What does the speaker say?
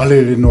マレレの。